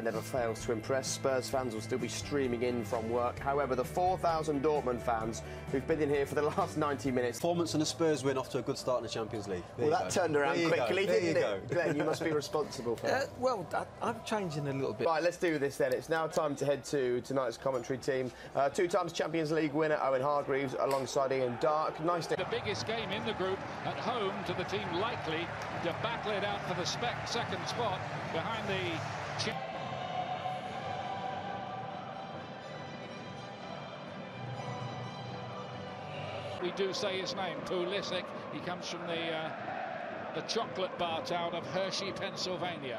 never fails to impress. Spurs fans will still be streaming in from work. However, the 4,000 Dortmund fans who've been in here for the last 90 minutes. Performance and the Spurs win off to a good start in the Champions League. There well, that go. turned around quickly, there didn't you it? Go. Glenn, you must be responsible for that. Uh, well, I'm changing a little bit. Right, let's do this then. It's now time to head to tonight's commentary team. Uh, two times Champions League winner Owen Hargreaves alongside Ian Darke. Nice to. The biggest game in the group at home to the team likely to battle it out for the second spot behind the. Do say his name, Pulisic. He comes from the uh, the chocolate bar town of Hershey, Pennsylvania.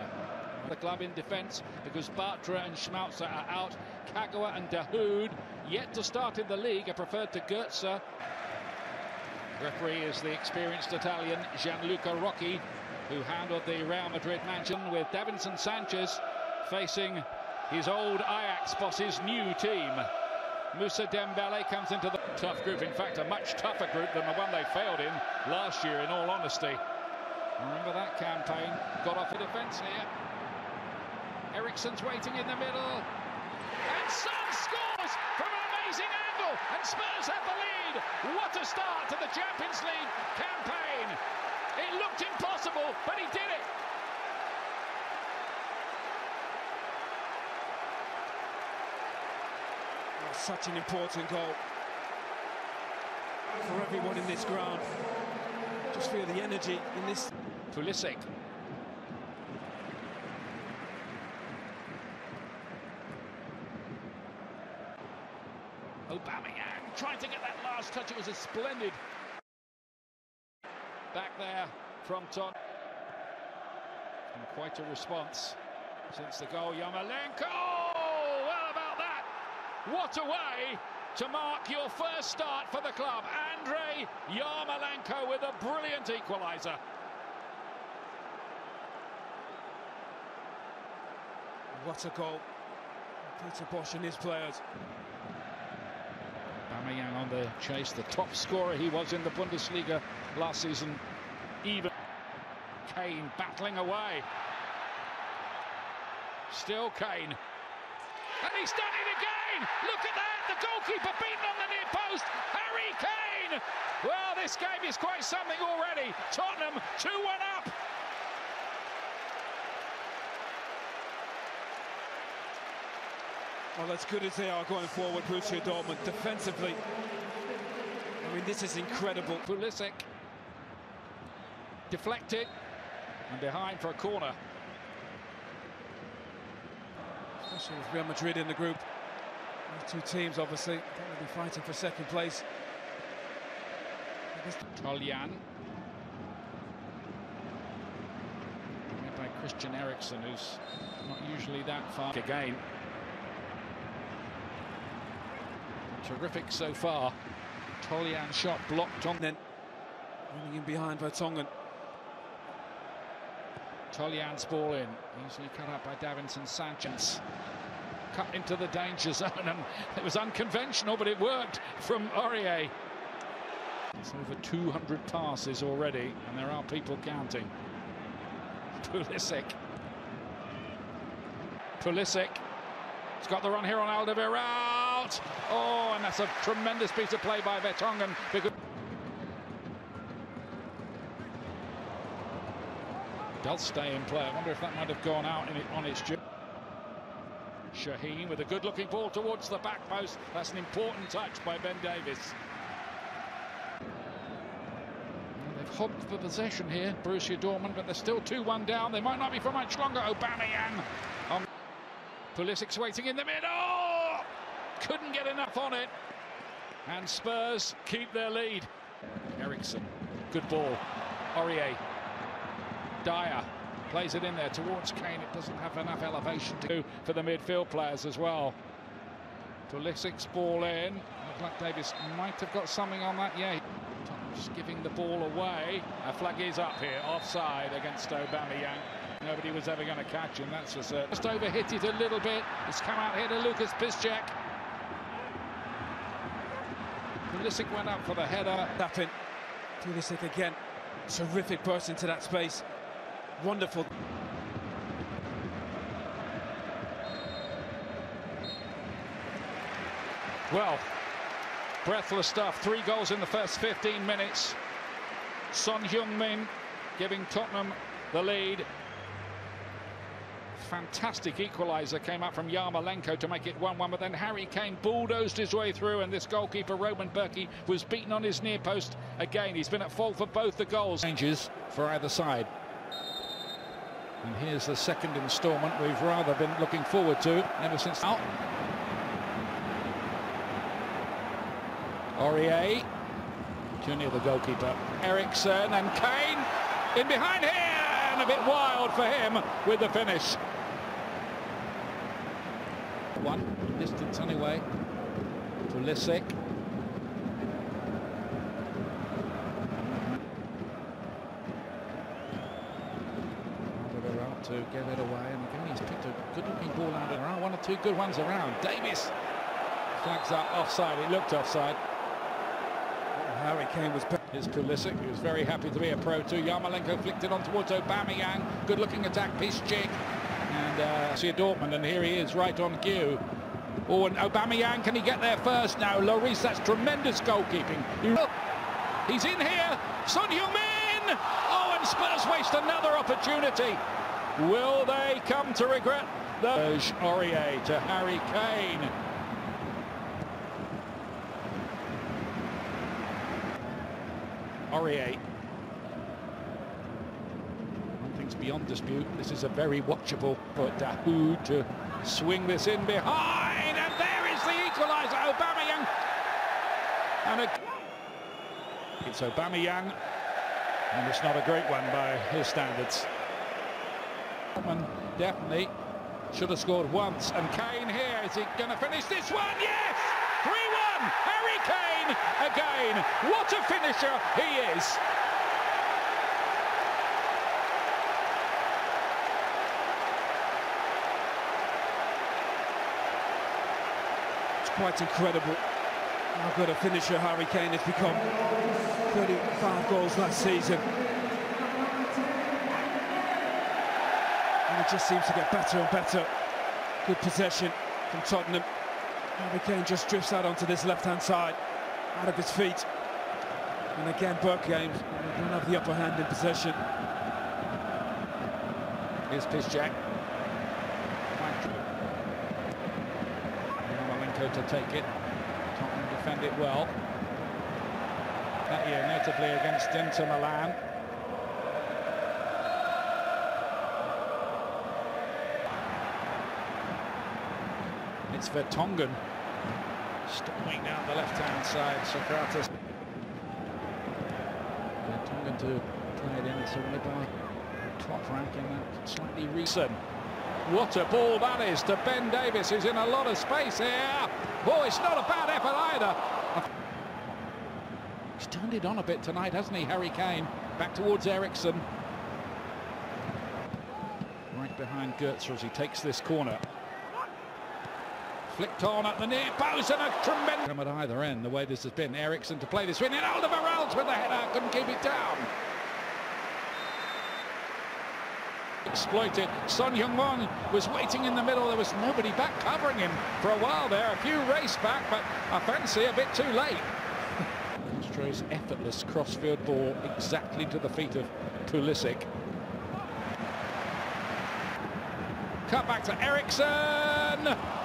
The club in defence because Bartra and Schmelzer are out. Kagawa and Dahoud yet to start in the league are preferred to Goetze. Referee is the experienced Italian Gianluca Rocchi, who handled the Real Madrid mansion with Davinson Sanchez facing his old Ajax boss's new team. Moussa Dembele comes into the tough group. In fact, a much tougher group than the one they failed in last year, in all honesty. Remember that campaign? Got off the defence here. Eriksen's waiting in the middle. And Son scores from an amazing angle. And Spurs have the lead. What a start to the Champions League campaign. It looked impossible, but he did it. Such an important goal for everyone in this ground. Just feel the energy in this. Pulisic. Aubameyang trying to get that last touch. It was a splendid back there from Ton. And quite a response since the goal. Yarmolenko! What a way to mark your first start for the club. Andrei Yarmolenko with a brilliant equaliser. What a goal. Peter Bosz and his players. Aubameyang on the chase, the top scorer he was in the Bundesliga last season. Even Kane battling away. Still Kane. And he's done it again! Look at that. The goalkeeper beaten on the near post. Harry Kane. Well, this game is quite something already. Tottenham 2 1 up. Well, as good as they are going forward, Borussia Dortmund, defensively, I mean, this is incredible. Pulisic deflected and behind for a corner. Especially with Real Madrid in the group. Two teams, obviously, going to be fighting for second place. Toljan. by Christian Eriksen, who's not usually that far. Again. Terrific so far. Toljan shot blocked on. Then running in behind Vertonghen. Toljan's ball in. Easily cut up by Davinson Sanchez cut into the danger zone and it was unconventional but it worked from Aurier. It's over 200 passes already and there are people counting. Pulisic. Pulisic. He's got the run here on Alderweireld. Oh, and that's a tremendous piece of play by Vertonghen because does stay in play. I wonder if that might have gone out it, on its journey. Sahin with a good-looking ball towards the back post. That's an important touch by Ben Davies. they've hopped for possession here, Borussia Dortmund, but they're still 2-1 down. They might not be for much longer. Aubameyang. Um, Pulisic's waiting in the middle. Couldn't get enough on it. And Spurs keep their lead. Eriksen, good ball. Aurier. Dier plays it in there towards Kane. It doesn't have enough elevation to for the midfield players as well. Pulisic's ball in. Like Davies might have got something on that. Yeah, just giving the ball away. A flag is up here, offside against Aubameyang. Nobody was ever going to catch him, that's for certain. Just overhit it a little bit. It's come out here to Lucas Piszczek. Pulisic went up for the header. Tapping. Pulisic again. Terrific burst into that space. Wonderful. Well, breathless stuff. Three goals in the first 15 minutes. Son Heung-min giving Tottenham the lead. Fantastic equaliser came up from Yarmolenko to make it 1-1, but then Harry Kane bulldozed his way through, and this goalkeeper, Roman Bürki, was beaten on his near post again. He's been at fault for both the goals. Changes for either side. And here's the second instalment we've rather been looking forward to ever since out. Aurier, Junior the goalkeeper, Eriksen and Kane in behind here, and a bit wild for him with the finish. One distance anyway to Lisick. around to get it away and again he's picked a good looking ball out of around one or two good ones around Davies flags up offside it looked offside Harry Kane was Here's Pulisic, who's very happy to be a pro too. Yarmolenko flicked it on towards Aubameyang. Good looking attack, Piszczek. And uh, see Dortmund, and here he is, right on cue. Oh, and Aubameyang, can he get there first now? Lloris, that's tremendous goalkeeping. He's in here. Son Heung-min! Oh, and Spurs waste another opportunity. Will they come to regret the Aurier to Harry Kane? Aurier. One thing's beyond dispute. This is a very watchable for Dahoud to swing this in behind, and there is the equaliser, Aubameyang. And a... it's Aubameyang, and it's not a great one by his standards. Definitely should have scored once, and Kane here, is he going to finish this one? Yes! 3-1, Harry Kane again. What a finisher he is. It's quite incredible how good a finisher Harry Kane has become. 35 goals last season. It just seems to get better and better. Good possession from Tottenham. Harry Kane just drifts out onto this left-hand side, out of his feet. And again, Berkane don't have the upper hand in possession. Here's Piszczek. Yarmolenko to take it. Tottenham defend it well. That year, notably against Inter Milan. It's Vertonghen stopping down the left-hand side. Sokratis. Vertonghen to play it in. It's away by top ranking that slightly recent. What a ball that is to Ben Davies, who's in a lot of space here. Oh, it's not a bad effort either. He's turned it on a bit tonight, hasn't he, Harry Kane? Back towards Eriksen. Right behind Goetze as he takes this corner. Flicked on at the near post and a tremendous... At either end, the way this has been. Eriksen to play this in, and Alderweireld with the header, couldn't keep it down. exploited. Son Heung-min was waiting in the middle. There was nobody back covering him for a while there. A few race back, but I fancy a bit too late. Castro's effortless crossfield ball exactly to the feet of Pulisic. Cut back to Eriksen.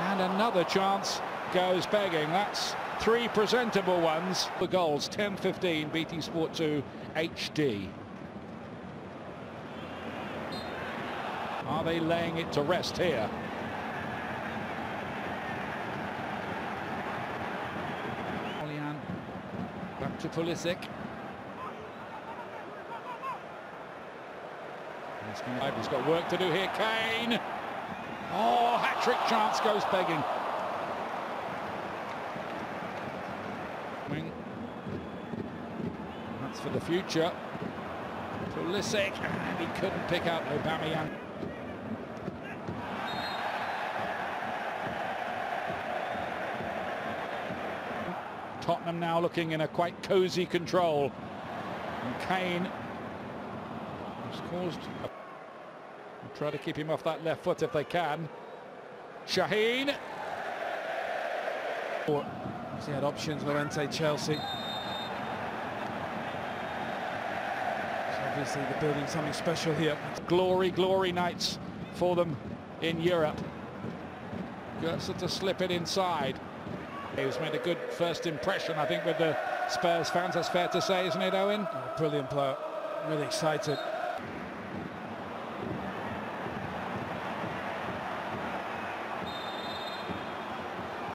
And another chance goes begging. That's three presentable ones. The goals, 10-15, BT Sport 2 HD. Are they laying it to rest here? Olian back to Pulisic. He's got work to do here. Kane. Oh, hat-trick chance goes begging. That's for the future. Pulisic, and he couldn't pick out Aubameyang. Tottenham now looking in a quite cosy control. And Kane has caused... A, try to keep him off that left foot if they can. Sahin. He had options, Llorente, Chelsea. So obviously they're building something special here. Glory, glory nights for them in Europe. Gets to slip it inside. He's made a good first impression, I think, with the Spurs fans. That's fair to say, isn't it, Owen? Oh, brilliant player, really excited.